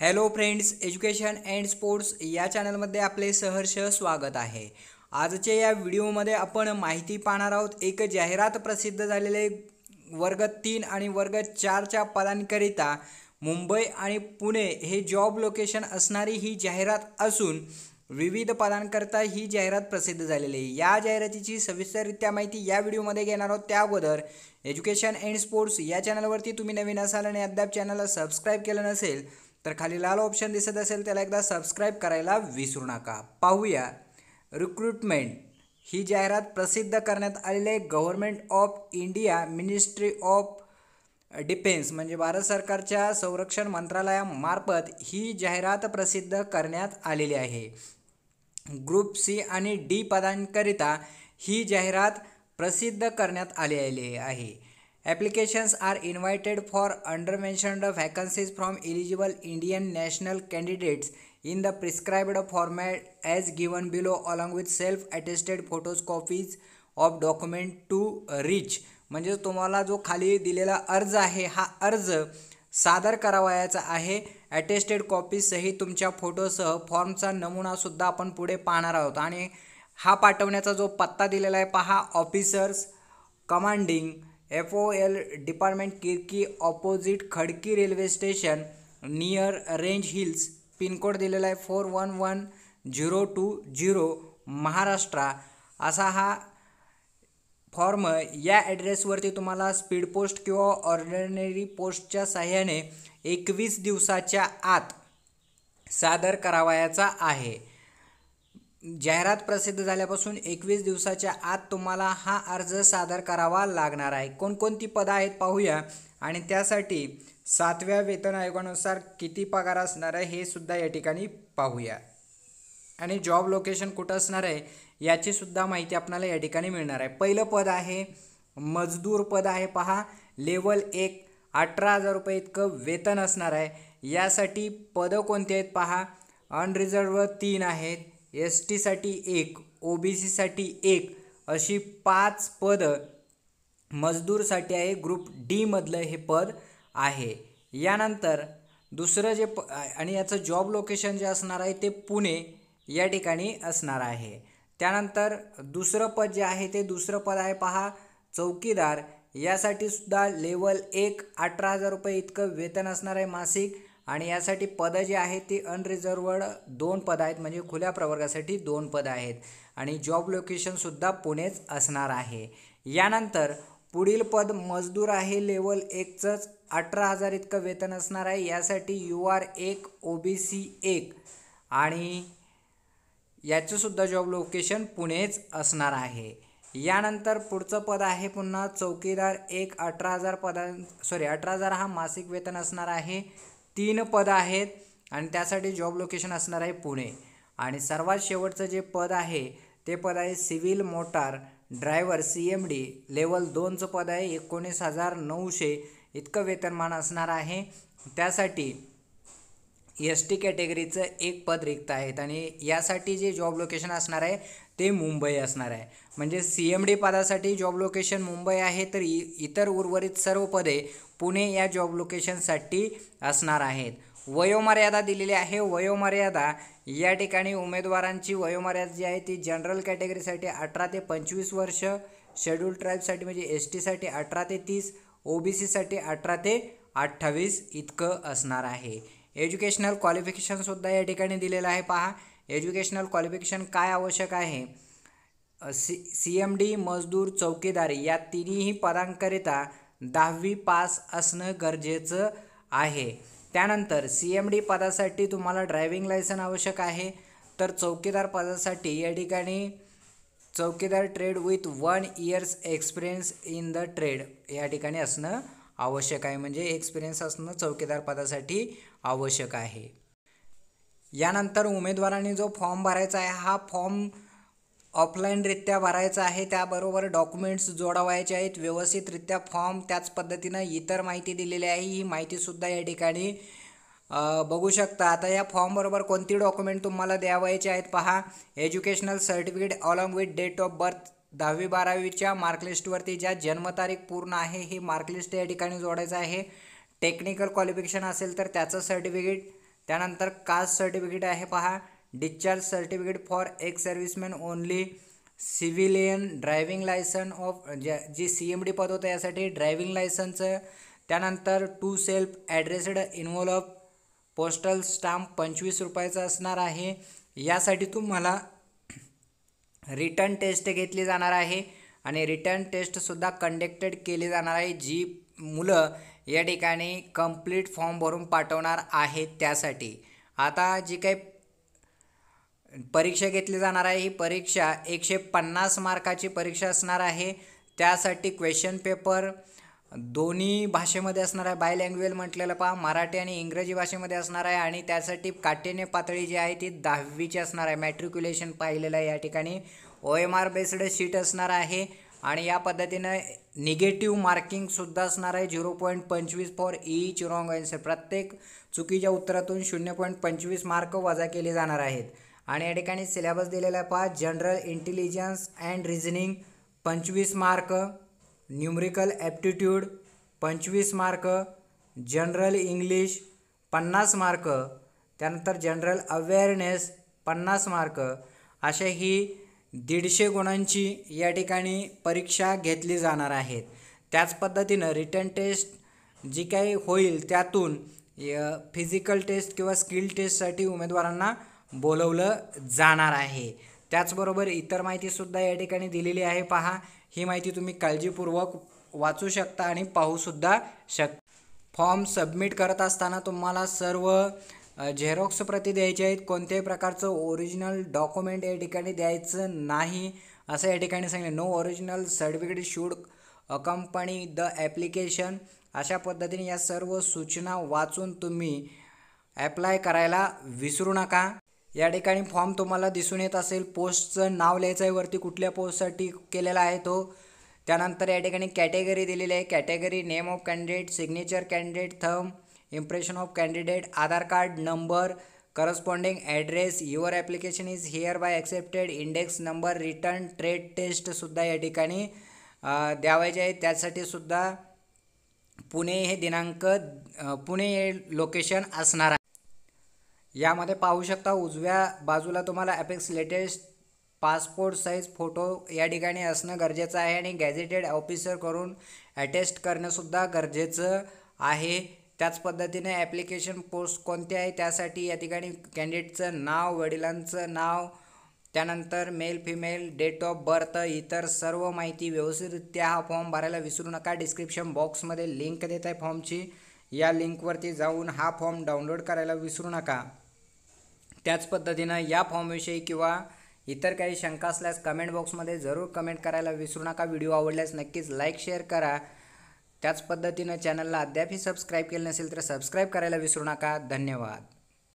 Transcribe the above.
Hello friends education and sports या चॅनलमध्ये आपले सहर्ष स्वागत आहे. आजच्या या व्हिडिओमध्ये आपण माहिती पाहणार आहोत एक जाहिरात प्रसिद्ध झालेले वर्ग तीन आणि वर्ग चारच्या पदांकरिता मुंबई आणि पुणे हे जॉब लोकेशन असणारी ही जाहिरात असून विविध पदांकरता ही जाहिरात प्रसिद्ध झालेली आहे. या जाहिरातीची सविस्तररित्या माहिती या व्हिडिओमध्ये घेणार आहोत. त्या अगोदर एज्युकेशन अँड स्पोर्ट्स या चॅनलवरती तुम्ही नवीन असाल आणि अद्याप चॅनलला सबस्क्राईब केलं नसेल तर खाली लाल ऑप्शन दिसत असेल त्याला एकदा सबस्क्राईब करायला विसरू नका. पाहूया. रिक्रुटमेंट ही जाहिरात प्रसिद्ध करण्यात आलेले government of India ministry of defence म्हणजे भारत सरकारच्या संरक्षण मंत्रालयामार्फत ही जाहिरात प्रसिद्ध करण्यात आलेली आहे. ग्रुप सी आणि डी पदांकरिता ही जाहिरात प्रसिद्ध करण्यात आलेली आहे. Applications are invited for under mentioned vacancies from eligible Indian national candidates in the prescribed format as given below along with self attested photos copies of document to reach म्हणजे तुम्हाला जो खाली दिलेला अर्ज आहे हा अर्ज सादर करावयाचा आहे. अटेस्टेड कॉपीसहित तुमच्या फोटोसह फॉर्मचा नमुनासुद्धा आपण पुढे पाहणार आहोत. आणि हा पाठवण्याचा जो पत्ता दिलेला आहे पहा officers commanding F O L department Kirkee opposite Khadki railway station near range hills pin code दिलेला आहे four one one zero two zero Maharashtra. असा हा फॉर्म या ॲड्रेसवरती तुम्हाला स्पीड पोस्ट किंवा ऑर्डिनरी पोस्टच्या साह्याने एकवीस दिवसाच्या आत सादर करावयाचा आहे. जाहिरात प्रसिद्ध झाल्यापासून एकवीस दिवसाच्या आत तुम्हाला हा अर्ज सादर करावा लागणार आहे. कोणकोणती पदं आहेत पाहूया. आणि त्यासाठी सातव्या वेतन आयोगानुसार किती पगार असणार आहे हे सुद्धा या ठिकाणी पाहूया. आणि जॉब लोकेशन कुठं असणार आहे याची सुद्धा माहिती आपल्याला या ठिकाणी मिळणार आहे. पहिलं पद आहे मजदूर पद आहे पहा. लेवल एक अठरा हजार रुपये इतकं वेतन असणार आहे. यासाठी पदं कोणती आहेत पहा. अनरिझर्व तीन आहेत. एस टीसाठी एक ओ बी सीसाठी एक अशी पाच पदं मजदूरसाठी आहे. ग्रुप डीमधलं हे पद आहे. यानंतर दुसरं जे प आणि याचं जॉब लोकेशन जे असणार आहे ते पुणे या ठिकाणी असणार आहे. त्यानंतर दुसरं पद जे आहे ते दुसरं पद आहे पहा चौकीदार. यासाठी सुद्धा लेवल एक अठरा हजार रुपये इतकं वेतन असणार आहे मासिक. आणि यासाठी पदं जी आहेत ती अनरिझर्वड दोन पदं आहेत म्हणजे खुल्या प्रवर्गासाठी दोन पदं आहेत. आणि जॉब लोकेशनसुद्धा पुणेच असणार आहे. यानंतर पुढील पद मजदूर आहे लेवल एकचंच अठरा हजार इतकं वेतन असणार आहे. यासाठी यू आर एक ओ बी सी एक. आणि याचंसुद्धा जॉब लोकेशन पुणेच असणार आहे. यानंतर पुढचं पद आहे पुन्हा चौकीदार एक अठरा हजार पदां सॉरी अठरा हजार हा मासिक वेतन असणार आहे. तीन पद आहेत आणि त्यासाठी जॉब लोकेशन असणार आहे पुणे. आणि सर्वात शेवटचं जे पद आहे ते पद आहे civil motor driver C M D level दोनचं पद आहे. एकोणीस हजार नऊशे इतकं वेतनमान असणार आहे. त्यासाठी एस टी कॅटेगरीचं एक पद रिक्त आहेत. आणि यासाठी जे जॉब लोकेशन असणार आहे ते मुंबई असणार आहे. म्हणजे सी एम डी पदासाठी जॉब लोकेशन मुंबई आहे तर इ इतर उर्वरित सर्व पदे पुणे या जॉब लोकेशनसाठी असणार आहेत. वयोमर्यादा दिलेली आहे. वयोमर्यादा या ठिकाणी उमेदवारांची वयोमर्यादा जी आहे ती जनरल कॅटेगरीसाठी अठरा ते पंचवीस वर्ष शेड्यूल ट्राईबसाठी म्हणजे एस टीसाठी अठरा ते तीस ओ बी सीसाठी अठरा ते अठ्ठावीस इतकं असणार आहे. एज्युकेशनल क्वालिफिकेशनसुद्धा या ठिकाणी दिलेलं आहे. पहा एज्युकेशनल क्वालिफिकेशन काय आवश्यक आहे? सी सी एम डी मजदूर चौकीदारी या तिन्ही पदांकरिता दहावी पास असणं गरजेचं आहे. त्यानंतर सी एम डी पदासाठी तुम्हाला ड्रायव्हिंग लायसन आवश्यक आहे. तर चौकीदार पदासाठी या ठिकाणी चौकीदार trade with one years experience in the trade या ठिकाणी असणं आवश्यक आहे. म्हणजे एक्सपिरियन्स असणं चौकीदार पदासाठी आवश्यक आहे. यानंतर उमेदवारांनी जो फॉर्म भरायचा आहे हा फॉर्म ऑफलाईनरित्या भरायचं आहे त्याबरोबर डॉक्युमेंट्स जोडवायचे आहेत व्यवस्थितरित्या फॉर्म त्याच पद्धतीनं इतर माहिती दिलेली आहे ही माहितीसुद्धा या ठिकाणी बघू शकता. आता या फॉर्मबरोबर कोणती डॉक्युमेंट तुम्हाला द्यावायचे आहेत पहा. Educational certificate along with date of birth दहावी बारावीच्या मार्कलिस्टवरती ज्या जन्मतारीख पूर्ण आहे ही मार्कलिस्ट या ठिकाणी जोडायचं आहे. टेक्निकल क्वालिफिकेशन असेल तर त्याचं सर्टिफिकेट त्यानंतर कास्ट सर्टिफिकेट आहे पहा. Discharge certificate for ex serviceman only civilian driving licence of ज्या जी सी एम डी पद होतं यासाठी ड्रायव्हिंग लायसनचं त्यानंतर two self addressed envelope postal stamp पंचवीस रुपयाचं असणार आहे. यासाठी तुम्हाला रिटर्न टेस्ट घेतली जाणार आहे आणि रिटर्न टेस्टसुद्धा कंडक्टेड केली जाणार आहे जी मुलं या ठिकाणी कंप्लीट फॉर्म भरून पाठवणार आहेत त्यासाठी. आता जी काही परीक्षा घेतली जाणार आहे. ही परीक्षा एकशे पन्नास मार्काची परीक्षा असणार आहे. त्यासाठी क्वेश्चन पेपर दोन्ही भाषेमध्ये असणार आहे. बाय लँग्वेज म्हटलेलं पहा. मराठी आणि इंग्रजी भाषेमध्ये असणार आहे. आणि त्यासाठी काटेने पातळी जी आहे ती दहावीची असणार आहे. मॅट्रिक्युलेशन पाहिलेलं आहे या ठिकाणी. O M R based sheet असणार आहे. आणि या पद्धतीनं निगेटिव्ह मार्किंगसुद्धा असणार आहे. झिरो पॉईंट पंचवीस फॉर ईच रॉंग आन्सर प्रत्येक चुकीच्या उत्तरातून शून्य पॉईंट पंचवीस मार्क वजा केले जाणार आहेत. आणि या ठिकाणी सिलेबस दिलेला आहे पहा. जनरल इंटेलिजन्स अँड रिझनिंग पंचवीस मार्क न्यूमरिकल ॲप्टिट्यूड पंचवीस मार्क जनरल इंग्लिश पन्नास मार्क त्यानंतर जनरल अवेअरनेस पन्नास मार्क अशा ही दीडशे गुणांची या ठिकाणी परीक्षा घेतली जाणार आहेत. त्याच पद्धतीनं रिटर्न टेस्ट जी काही होईल त्यातून फिजिकल टेस्ट किंवा स्किल टेस्टसाठी उमेदवारांना बोलवलं जाणार आहे. त्याचबरोबर इतर माहितीसुद्धा या ठिकाणी दिलेली आहे. पहा ही माहिती तुम्ही काळजीपूर्वक वाचू शकता आणि पाहूसुद्धा शक फॉर्म सबमिट करत असताना तुम्हाला सर्व झेरॉक्स प्रती द्यायचे आहेत. कोणत्याही प्रकारचं ओरिजिनल डॉक्युमेंट या ठिकाणी द्यायचं नाही. असं या ठिकाणी सांगितलं. No original certificate should company the application. अशा पद्धतीने या सर्व सूचना वाचून तुम्ही ॲप्लाय करायला विसरू नका. या ठिकाणी फॉर्म तुम्हाला दिसून येत असेल. पोस्टचं नाव लिहायचं आहे वरती कुठल्या पोस्टसाठी केलेला आहे तो. त्यानंतर या ठिकाणी कॅटेगरी दिलेली आहे. Category name of candidate signature candidate thumb impression of candidate Aadhaar card number corresponding address your application is here by accepted index number return trade टेस्टसुद्धा या ठिकाणी द्यावायचे आहे. त्यासाठी सुद्धा पुणे हे दिनांक पुणे हे लोकेशन असणार आहे. यामध्ये पाहू शकता उजव्या बाजूला तुम्हाला affix latest passport size photo या ठिकाणी असणं गरजेचं आहे आणि गॅझेटेड ऑफिसर करून अटेस्ट करणंसुद्धा गरजेचं आहे. त्याच पद्धतीने ॲप्लिकेशन पोस्ट कोणते आहे त्यासाठी या ठिकाणी कॅन्डिडेटचं नाव वडिलांचं नाव त्यानंतर male female date of birth इतर सर्व माहिती व्यवस्थितरित्या हा फॉर्म भरायला विसरू नका. डिस्क्रिप्शन बॉक्समध्ये लिंक देत आहे फॉर्मची या लिंकवरती जाऊन हा फॉर्म डाउनलोड करायला विसरू नका. त्याच पद्धतीनं या फॉर्मविषयी किंवा इतर काही शंका असल्यास कमेंट बॉक्समध्ये जरूर कमेंट करायला विसरू नका. व्हिडिओ आवडल्यास नक्कीच लाईक शेअर करा. त्याच पद्धतीनं चॅनलला अद्यापही सबस्क्राईब केलं नसेल तर सबस्क्राईब करायला विसरू नका. धन्यवाद.